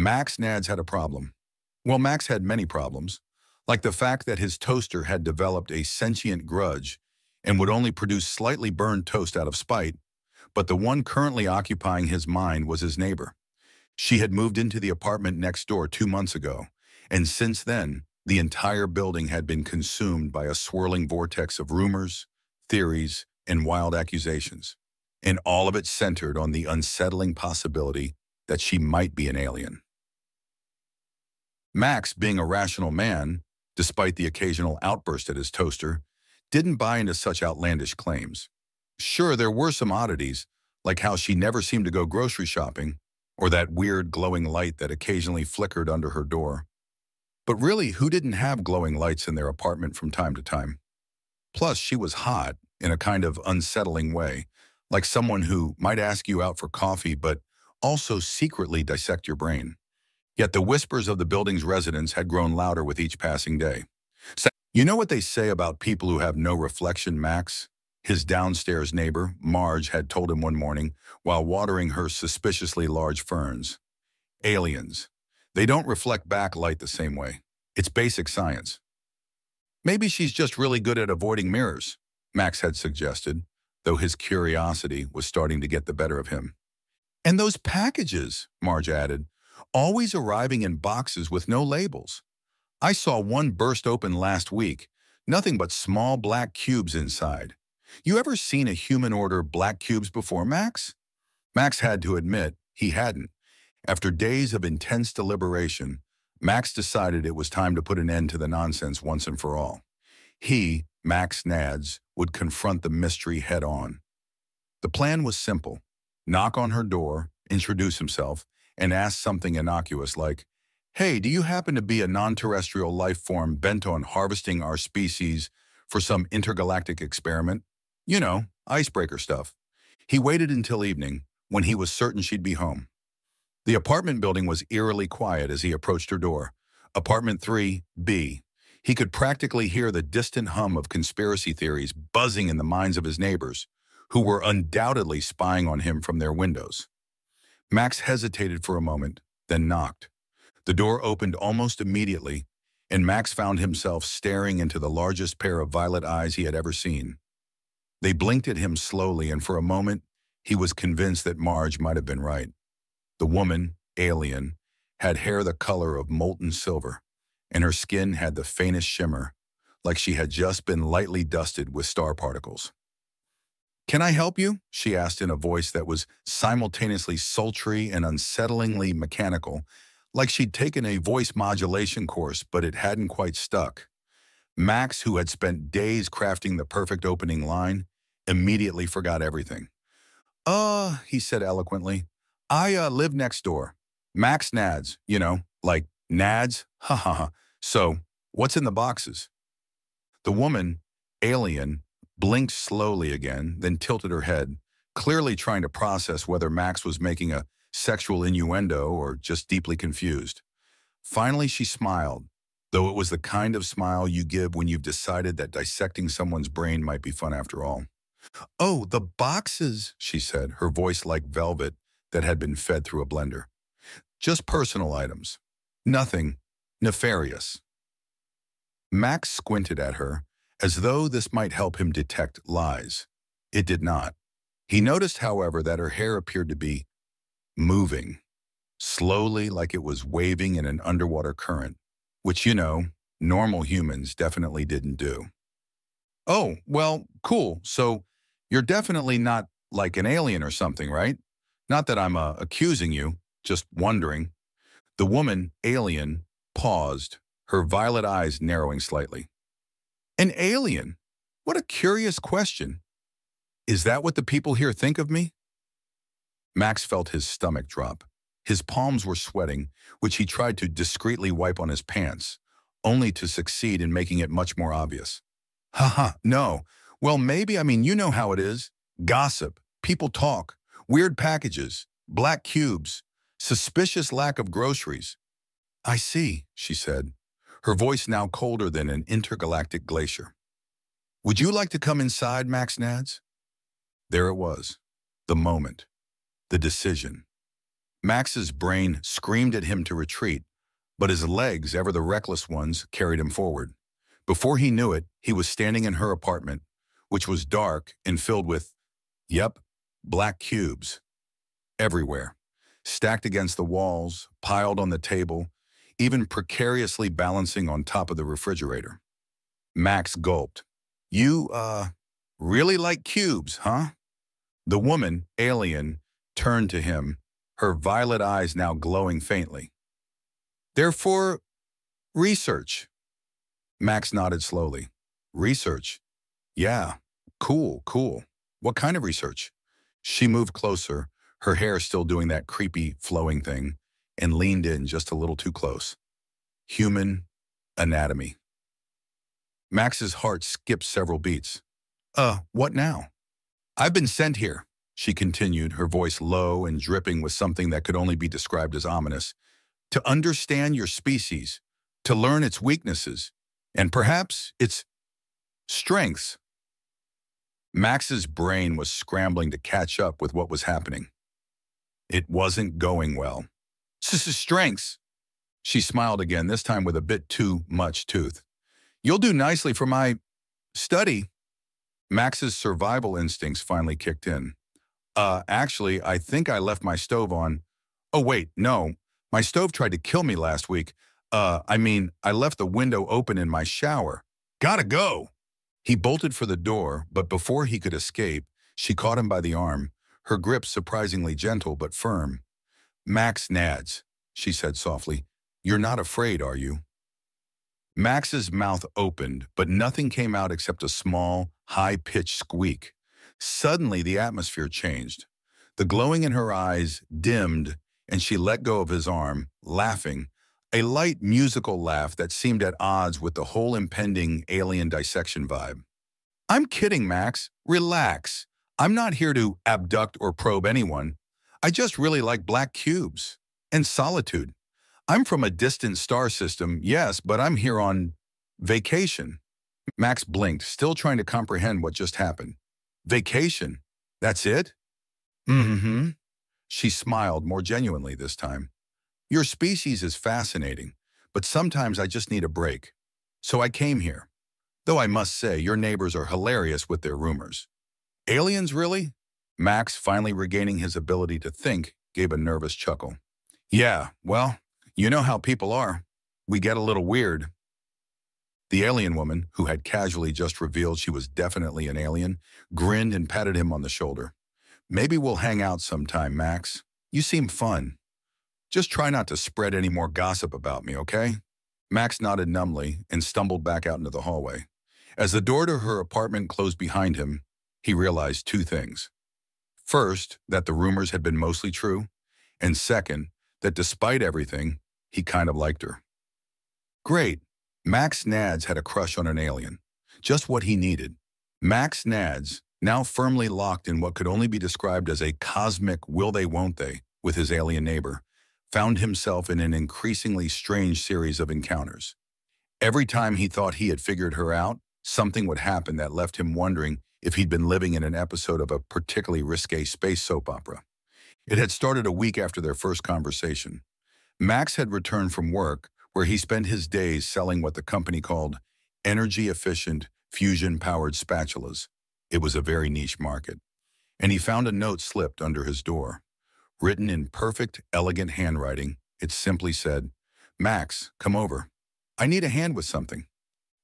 Max Nads had a problem. Well, Max had many problems, like the fact that his toaster had developed a sentient grudge and would only produce slightly burned toast out of spite, but the one currently occupying his mind was his neighbor. She had moved into the apartment next door two months ago, and since then, the entire building had been consumed by a swirling vortex of rumors, theories, and wild accusations, and all of it centered on the unsettling possibility that she might be an alien. Max, being a rational man, despite the occasional outburst at his toaster, didn't buy into such outlandish claims. Sure, there were some oddities, like how she never seemed to go grocery shopping, or that weird glowing light that occasionally flickered under her door. But really, who didn't have glowing lights in their apartment from time to time? Plus, she was hot in a kind of unsettling way, like someone who might ask you out for coffee but also secretly dissect your brain. Yet the whispers of the building's residents had grown louder with each passing day. You know what they say about people who have no reflection, Max? His downstairs neighbor, Marge, had told him one morning while watering her suspiciously large ferns. Aliens. They don't reflect back light the same way. It's basic science. Maybe she's just really good at avoiding mirrors, Max had suggested, though his curiosity was starting to get the better of him. And those packages, Marge added, always arriving in boxes with no labels. I saw one burst open last week, nothing but small black cubes inside. You ever seen a human order black cubes before, Max? Max had to admit he hadn't. After days of intense deliberation, Max decided it was time to put an end to the nonsense once and for all. He, Max Nads, would confront the mystery head on. The plan was simple. Knock on her door, introduce himself, and ask something innocuous like, Hey, do you happen to be a non-terrestrial life form bent on harvesting our species for some intergalactic experiment? You know, icebreaker stuff. He waited until evening, when he was certain she'd be home. The apartment building was eerily quiet as he approached her door. Apartment 3B. He could practically hear the distant hum of conspiracy theories buzzing in the minds of his neighbors, who were undoubtedly spying on him from their windows. Max hesitated for a moment, then knocked. The door opened almost immediately, and Max found himself staring into the largest pair of violet eyes he had ever seen. They blinked at him slowly, and for a moment, he was convinced that Marge might have been right. The woman, alien, had hair the color of molten silver, and her skin had the faintest shimmer, like she had just been lightly dusted with star particles. Can I help you? she asked in a voice that was simultaneously sultry and unsettlingly mechanical, like she'd taken a voice modulation course, but it hadn't quite stuck. Max, who had spent days crafting the perfect opening line, immediately forgot everything. Uh, he said eloquently, I uh, live next door. Max Nads, you know, like Nads, ha ha ha. So, what's in the boxes? The woman, alien, blinked slowly again, then tilted her head, clearly trying to process whether Max was making a sexual innuendo, or just deeply confused. Finally, she smiled, though it was the kind of smile you give when you've decided that dissecting someone's brain might be fun after all. Oh, the boxes, she said, her voice like velvet that had been fed through a blender. Just personal items. Nothing nefarious. Max squinted at her, as though this might help him detect lies. It did not. He noticed, however, that her hair appeared to be moving, slowly like it was waving in an underwater current, which, you know, normal humans definitely didn't do. Oh, well, cool. So you're definitely not like an alien or something, right? Not that I'm uh, accusing you, just wondering. The woman, alien, paused, her violet eyes narrowing slightly. An alien? What a curious question. Is that what the people here think of me? Max felt his stomach drop. His palms were sweating, which he tried to discreetly wipe on his pants, only to succeed in making it much more obvious. Haha, no. Well, maybe, I mean, you know how it is. Gossip, people talk, weird packages, black cubes, suspicious lack of groceries. I see, she said, her voice now colder than an intergalactic glacier. Would you like to come inside, Max Nads? There it was, the moment the decision. Max's brain screamed at him to retreat, but his legs, ever the reckless ones, carried him forward. Before he knew it, he was standing in her apartment, which was dark and filled with, yep, black cubes. Everywhere. Stacked against the walls, piled on the table, even precariously balancing on top of the refrigerator. Max gulped. You, uh, really like cubes, huh? The woman, alien, turned to him, her violet eyes now glowing faintly. Therefore, research. Max nodded slowly. Research? Yeah, cool, cool. What kind of research? She moved closer, her hair still doing that creepy flowing thing, and leaned in just a little too close. Human anatomy. Max's heart skipped several beats. Uh, what now? I've been sent here, she continued, her voice low and dripping with something that could only be described as ominous, to understand your species, to learn its weaknesses, and perhaps its strengths. Max's brain was scrambling to catch up with what was happening. It wasn't going well. S strengths. She smiled again, this time with a bit too much tooth. You'll do nicely for my study. Max's survival instincts finally kicked in. Uh, actually, I think I left my stove on. Oh, wait, no. My stove tried to kill me last week. Uh, I mean, I left the window open in my shower. Gotta go. He bolted for the door, but before he could escape, she caught him by the arm, her grip surprisingly gentle but firm. Max Nads, she said softly. You're not afraid, are you? Max's mouth opened, but nothing came out except a small, high-pitched squeak. Suddenly, the atmosphere changed. The glowing in her eyes dimmed, and she let go of his arm, laughing, a light musical laugh that seemed at odds with the whole impending alien dissection vibe. I'm kidding, Max. Relax. I'm not here to abduct or probe anyone. I just really like black cubes and solitude. I'm from a distant star system, yes, but I'm here on vacation. Max blinked, still trying to comprehend what just happened. Vacation? That's it? Mm-hmm. She smiled more genuinely this time. Your species is fascinating, but sometimes I just need a break. So I came here. Though I must say, your neighbors are hilarious with their rumors. Aliens, really? Max, finally regaining his ability to think, gave a nervous chuckle. Yeah, well, you know how people are. We get a little weird. The alien woman, who had casually just revealed she was definitely an alien, grinned and patted him on the shoulder. Maybe we'll hang out sometime, Max. You seem fun. Just try not to spread any more gossip about me, okay? Max nodded numbly and stumbled back out into the hallway. As the door to her apartment closed behind him, he realized two things. First, that the rumors had been mostly true, and second, that despite everything, he kind of liked her. Great. Max Nads had a crush on an alien. Just what he needed. Max Nads, now firmly locked in what could only be described as a cosmic will-they-won't-they with his alien neighbor, found himself in an increasingly strange series of encounters. Every time he thought he had figured her out, something would happen that left him wondering if he'd been living in an episode of a particularly risque space soap opera. It had started a week after their first conversation. Max had returned from work where he spent his days selling what the company called energy-efficient, fusion-powered spatulas. It was a very niche market. And he found a note slipped under his door. Written in perfect, elegant handwriting, it simply said, Max, come over. I need a hand with something.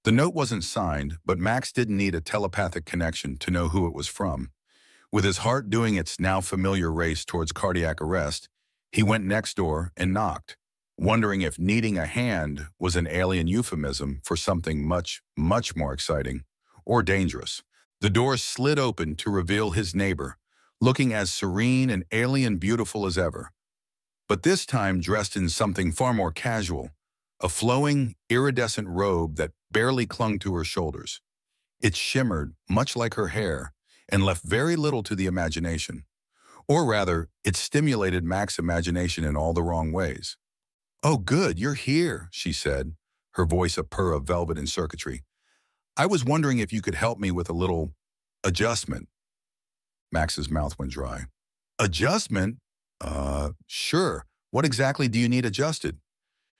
The note wasn't signed, but Max didn't need a telepathic connection to know who it was from. With his heart doing its now familiar race towards cardiac arrest, he went next door and knocked, wondering if needing a hand was an alien euphemism for something much, much more exciting or dangerous. The door slid open to reveal his neighbor, looking as serene and alien beautiful as ever, but this time dressed in something far more casual, a flowing, iridescent robe that barely clung to her shoulders. It shimmered, much like her hair, and left very little to the imagination. Or rather, it stimulated Mac's imagination in all the wrong ways. Oh, good, you're here, she said, her voice a purr of velvet and circuitry. I was wondering if you could help me with a little adjustment. Max's mouth went dry. Adjustment? Uh, sure. What exactly do you need adjusted?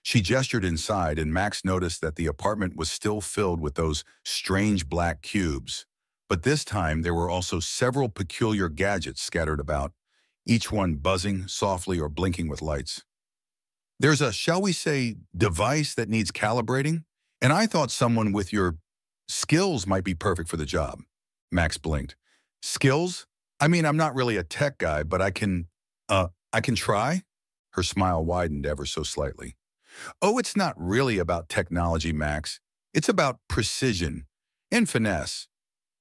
She gestured inside, and Max noticed that the apartment was still filled with those strange black cubes. But this time, there were also several peculiar gadgets scattered about, each one buzzing softly or blinking with lights. There's a, shall we say, device that needs calibrating, and I thought someone with your skills might be perfect for the job. Max blinked. Skills? I mean, I'm not really a tech guy, but I can, uh, I can try? Her smile widened ever so slightly. Oh, it's not really about technology, Max. It's about precision and finesse.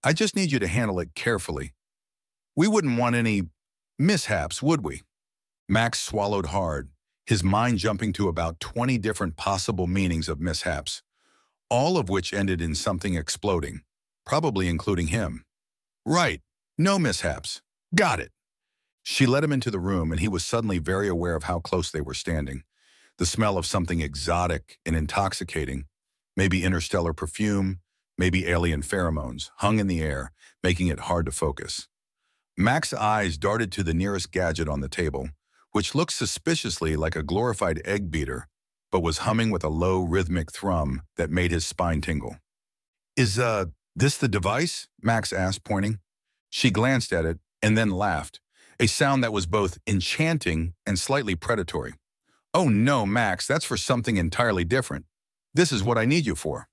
I just need you to handle it carefully. We wouldn't want any mishaps, would we? Max swallowed hard, his mind jumping to about 20 different possible meanings of mishaps, all of which ended in something exploding, probably including him. Right, no mishaps. Got it. She led him into the room, and he was suddenly very aware of how close they were standing the smell of something exotic and intoxicating, maybe interstellar perfume, maybe alien pheromones, hung in the air, making it hard to focus. Max's eyes darted to the nearest gadget on the table, which looked suspiciously like a glorified egg beater, but was humming with a low rhythmic thrum that made his spine tingle. Is, uh, this the device? Max asked, pointing. She glanced at it and then laughed, a sound that was both enchanting and slightly predatory. Oh no, Max, that's for something entirely different. This is what I need you for.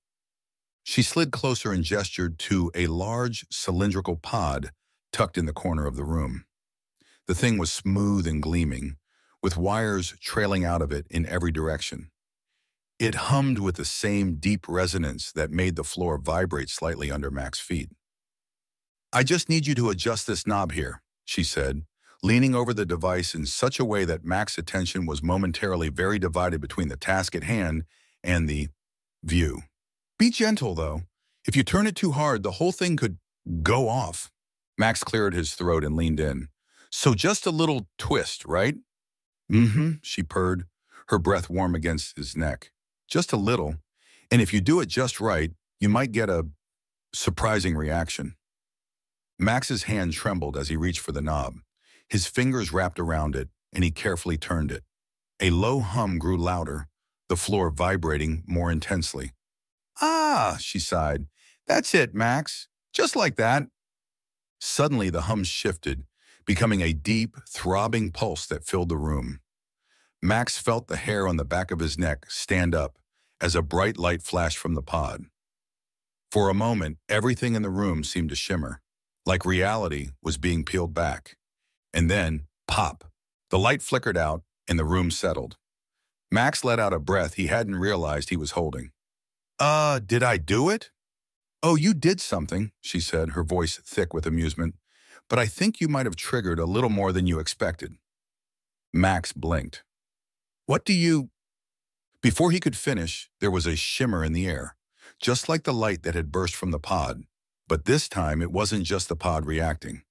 She slid closer and gestured to a large cylindrical pod tucked in the corner of the room. The thing was smooth and gleaming, with wires trailing out of it in every direction. It hummed with the same deep resonance that made the floor vibrate slightly under Mac's feet. I just need you to adjust this knob here, she said, leaning over the device in such a way that Mac's attention was momentarily very divided between the task at hand and the view. Be gentle, though. If you turn it too hard, the whole thing could go off. Max cleared his throat and leaned in. So just a little twist, right? Mm-hmm, she purred, her breath warm against his neck. Just a little. And if you do it just right, you might get a surprising reaction. Max's hand trembled as he reached for the knob. His fingers wrapped around it, and he carefully turned it. A low hum grew louder, the floor vibrating more intensely. Ah, she sighed. That's it, Max. Just like that. Suddenly, the hum shifted, becoming a deep, throbbing pulse that filled the room. Max felt the hair on the back of his neck stand up as a bright light flashed from the pod. For a moment, everything in the room seemed to shimmer, like reality was being peeled back. And then, pop, the light flickered out and the room settled. Max let out a breath he hadn't realized he was holding. Uh, did I do it? Oh, you did something, she said, her voice thick with amusement. But I think you might have triggered a little more than you expected. Max blinked. What do you... Before he could finish, there was a shimmer in the air, just like the light that had burst from the pod. But this time, it wasn't just the pod reacting.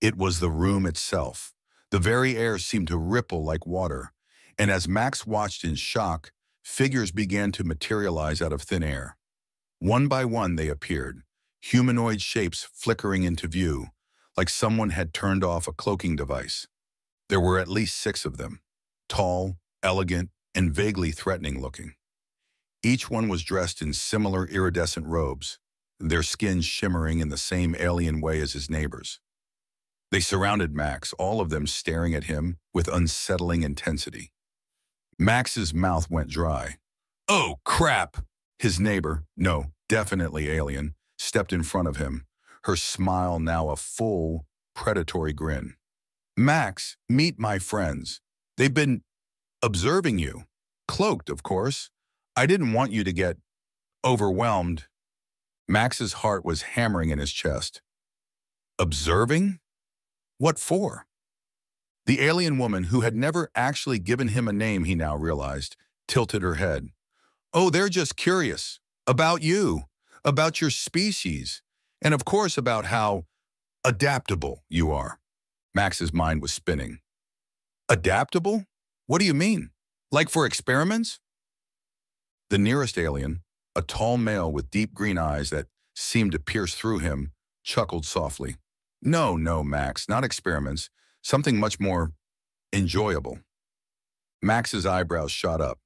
It was the room itself. The very air seemed to ripple like water, and as Max watched in shock, figures began to materialize out of thin air. One by one they appeared, humanoid shapes flickering into view, like someone had turned off a cloaking device. There were at least six of them, tall, elegant, and vaguely threatening looking. Each one was dressed in similar iridescent robes, their skin shimmering in the same alien way as his neighbors. They surrounded Max, all of them staring at him with unsettling intensity. Max's mouth went dry. Oh, crap! His neighbor, no, definitely alien, stepped in front of him, her smile now a full, predatory grin. Max, meet my friends. They've been observing you. Cloaked, of course. I didn't want you to get overwhelmed. Max's heart was hammering in his chest. Observing? What for? The alien woman, who had never actually given him a name, he now realized, tilted her head. Oh, they're just curious. About you. About your species. And of course about how adaptable you are. Max's mind was spinning. Adaptable? What do you mean? Like for experiments? The nearest alien, a tall male with deep green eyes that seemed to pierce through him, chuckled softly. No, no, Max, not experiments. Something much more enjoyable. Max's eyebrows shot up.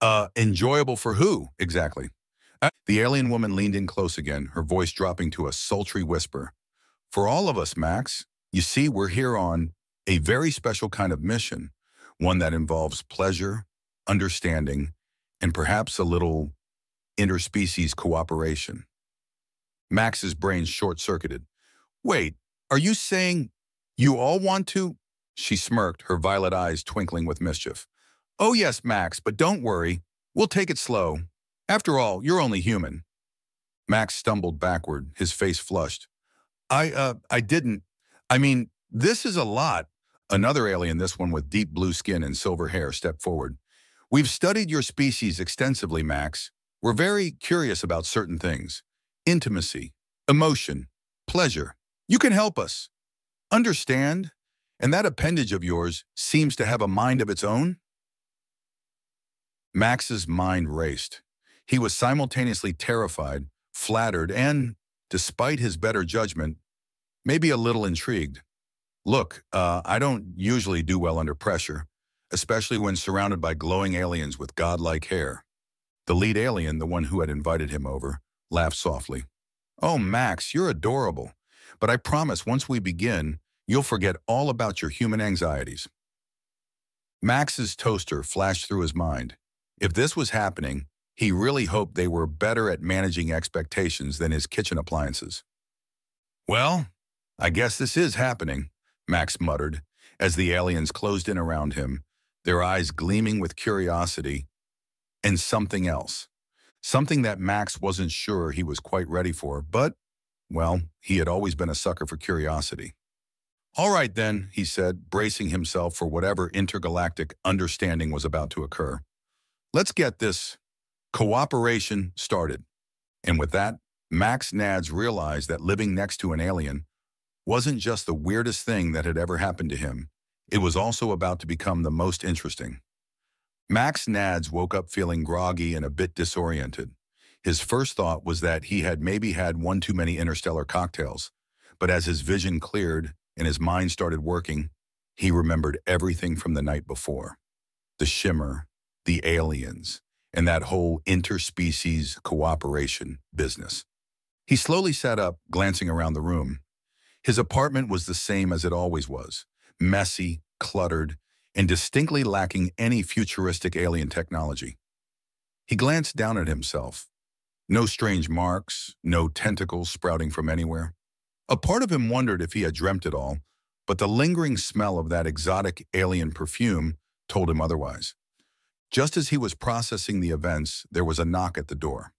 Uh, enjoyable for who, exactly? Uh, the alien woman leaned in close again, her voice dropping to a sultry whisper. For all of us, Max, you see, we're here on a very special kind of mission, one that involves pleasure, understanding, and perhaps a little interspecies cooperation. Max's brain short-circuited. Wait, are you saying you all want to? She smirked, her violet eyes twinkling with mischief. Oh yes, Max, but don't worry. We'll take it slow. After all, you're only human. Max stumbled backward, his face flushed. I, uh, I didn't. I mean, this is a lot. Another alien, this one with deep blue skin and silver hair, stepped forward. We've studied your species extensively, Max. We're very curious about certain things. Intimacy, emotion, pleasure. You can help us. Understand? And that appendage of yours seems to have a mind of its own? Max's mind raced. He was simultaneously terrified, flattered, and, despite his better judgment, maybe a little intrigued. Look, uh, I don't usually do well under pressure, especially when surrounded by glowing aliens with godlike hair. The lead alien, the one who had invited him over, laughed softly. Oh, Max, you're adorable. But I promise once we begin, you'll forget all about your human anxieties. Max's toaster flashed through his mind. If this was happening, he really hoped they were better at managing expectations than his kitchen appliances. Well, I guess this is happening, Max muttered, as the aliens closed in around him, their eyes gleaming with curiosity and something else. Something that Max wasn't sure he was quite ready for, but, well, he had always been a sucker for curiosity. All right then, he said, bracing himself for whatever intergalactic understanding was about to occur. Let's get this cooperation started. And with that, Max Nads realized that living next to an alien wasn't just the weirdest thing that had ever happened to him, it was also about to become the most interesting. Max Nads woke up feeling groggy and a bit disoriented. His first thought was that he had maybe had one too many interstellar cocktails, but as his vision cleared and his mind started working, he remembered everything from the night before. The shimmer, the aliens, and that whole interspecies cooperation business. He slowly sat up, glancing around the room. His apartment was the same as it always was, messy, cluttered, and distinctly lacking any futuristic alien technology. He glanced down at himself. No strange marks, no tentacles sprouting from anywhere. A part of him wondered if he had dreamt it all, but the lingering smell of that exotic alien perfume told him otherwise. Just as he was processing the events, there was a knock at the door.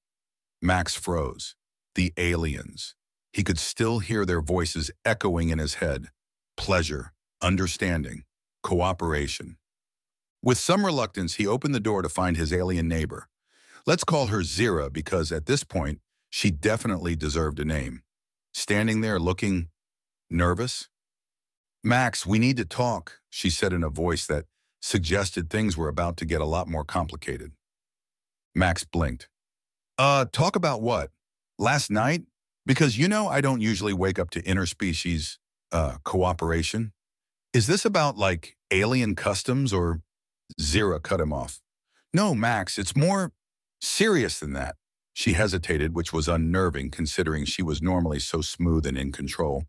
Max froze. The aliens. He could still hear their voices echoing in his head. Pleasure, understanding, cooperation. With some reluctance, he opened the door to find his alien neighbor. Let's call her Zira because at this point, she definitely deserved a name. Standing there looking nervous. Max, we need to talk, she said in a voice that suggested things were about to get a lot more complicated. Max blinked. Uh, talk about what? Last night? Because you know I don't usually wake up to interspecies uh, cooperation. Is this about, like, alien customs or... Zira cut him off. No, Max, it's more serious than that. She hesitated, which was unnerving considering she was normally so smooth and in control.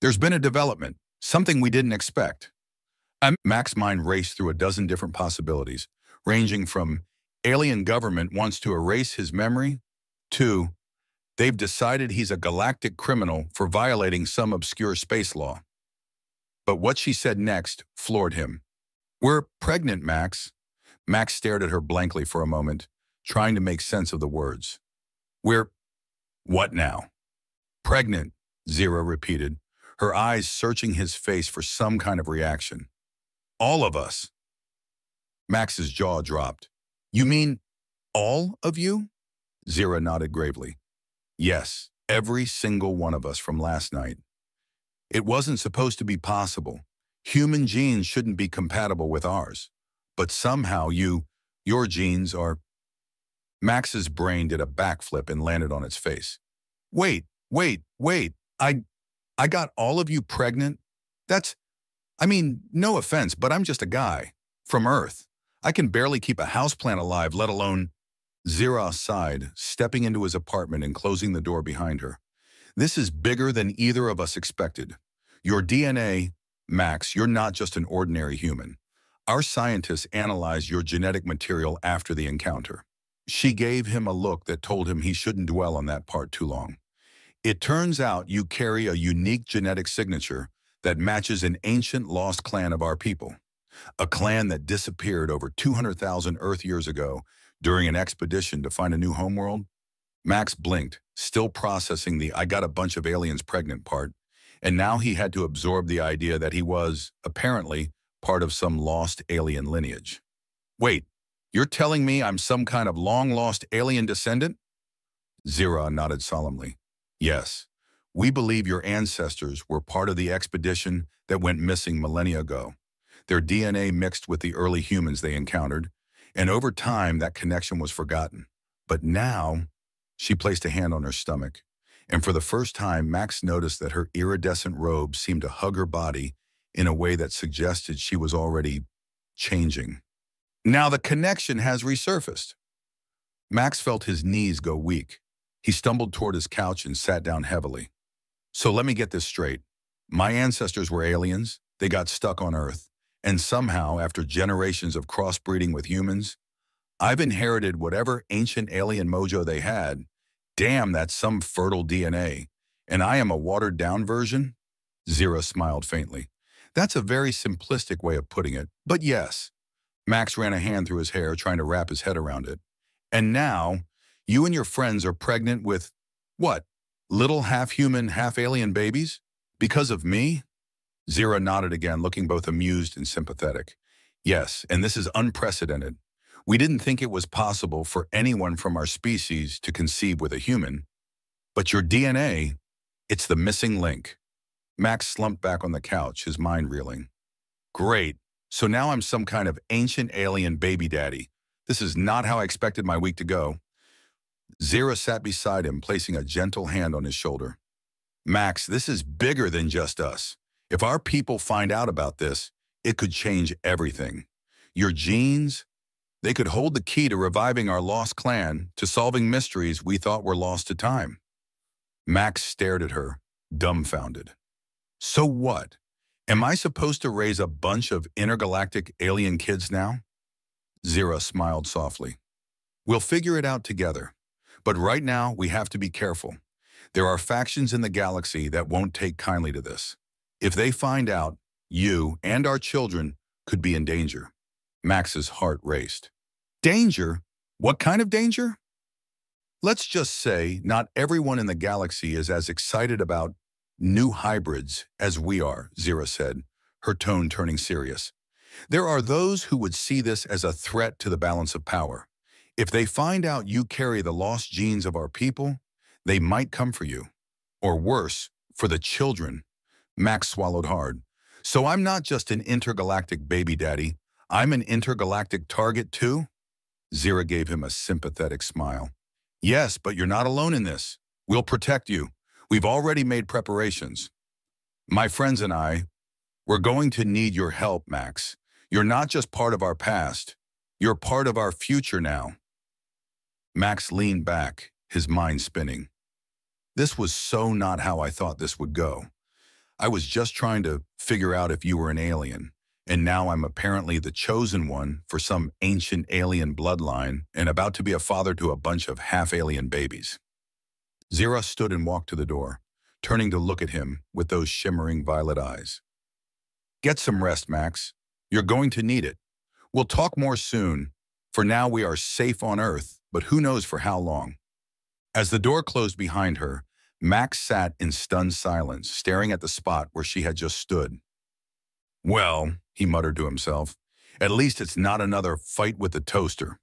There's been a development, something we didn't expect. Max's mind raced through a dozen different possibilities, ranging from alien government wants to erase his memory to they've decided he's a galactic criminal for violating some obscure space law. But what she said next floored him. We're pregnant, Max. Max stared at her blankly for a moment, trying to make sense of the words. We're... what now? Pregnant, Zira repeated, her eyes searching his face for some kind of reaction. All of us. Max's jaw dropped. You mean all of you? Zira nodded gravely. Yes, every single one of us from last night. It wasn't supposed to be possible. Human genes shouldn't be compatible with ours. But somehow you, your genes are... Max's brain did a backflip and landed on its face. Wait, wait, wait. I, I got all of you pregnant? That's, I mean, no offense, but I'm just a guy. From Earth. I can barely keep a houseplant alive, let alone... Zira sighed, stepping into his apartment and closing the door behind her. This is bigger than either of us expected. Your DNA, Max, you're not just an ordinary human. Our scientists analyzed your genetic material after the encounter. She gave him a look that told him he shouldn't dwell on that part too long. It turns out you carry a unique genetic signature that matches an ancient lost clan of our people, a clan that disappeared over 200,000 Earth years ago during an expedition to find a new homeworld. Max blinked, still processing the I got a bunch of aliens pregnant part, and now he had to absorb the idea that he was, apparently, part of some lost alien lineage. Wait, you're telling me I'm some kind of long-lost alien descendant? Zira nodded solemnly. Yes, we believe your ancestors were part of the expedition that went missing millennia ago. Their DNA mixed with the early humans they encountered, and over time that connection was forgotten. But now, she placed a hand on her stomach, and for the first time Max noticed that her iridescent robe seemed to hug her body in a way that suggested she was already changing. Now the connection has resurfaced. Max felt his knees go weak. He stumbled toward his couch and sat down heavily. So let me get this straight. My ancestors were aliens, they got stuck on Earth, and somehow, after generations of crossbreeding with humans, I've inherited whatever ancient alien mojo they had. Damn, that's some fertile DNA. And I am a watered-down version? Zira smiled faintly. That's a very simplistic way of putting it, but yes. Max ran a hand through his hair, trying to wrap his head around it. And now, you and your friends are pregnant with, what, little half-human, half-alien babies? Because of me? Zira nodded again, looking both amused and sympathetic. Yes, and this is unprecedented. We didn't think it was possible for anyone from our species to conceive with a human. But your DNA, it's the missing link. Max slumped back on the couch, his mind reeling. Great, so now I'm some kind of ancient alien baby daddy. This is not how I expected my week to go. Zira sat beside him, placing a gentle hand on his shoulder. Max, this is bigger than just us. If our people find out about this, it could change everything. Your genes, they could hold the key to reviving our lost clan, to solving mysteries we thought were lost to time. Max stared at her, dumbfounded. So what? Am I supposed to raise a bunch of intergalactic alien kids now? Zira smiled softly. We'll figure it out together. But right now, we have to be careful. There are factions in the galaxy that won't take kindly to this. If they find out, you and our children could be in danger. Max's heart raced. Danger? What kind of danger? Let's just say not everyone in the galaxy is as excited about new hybrids as we are, Zira said, her tone turning serious. There are those who would see this as a threat to the balance of power. If they find out you carry the lost genes of our people, they might come for you. Or worse, for the children. Max swallowed hard. So I'm not just an intergalactic baby daddy. I'm an intergalactic target too? Zira gave him a sympathetic smile. Yes, but you're not alone in this. We'll protect you. We've already made preparations. My friends and I, we're going to need your help, Max. You're not just part of our past. You're part of our future now. Max leaned back, his mind spinning. This was so not how I thought this would go. I was just trying to figure out if you were an alien, and now I'm apparently the chosen one for some ancient alien bloodline and about to be a father to a bunch of half-alien babies. Zira stood and walked to the door, turning to look at him with those shimmering violet eyes. Get some rest, Max. You're going to need it. We'll talk more soon. For now, we are safe on Earth, but who knows for how long. As the door closed behind her, Max sat in stunned silence, staring at the spot where she had just stood. Well, he muttered to himself, at least it's not another fight with the toaster.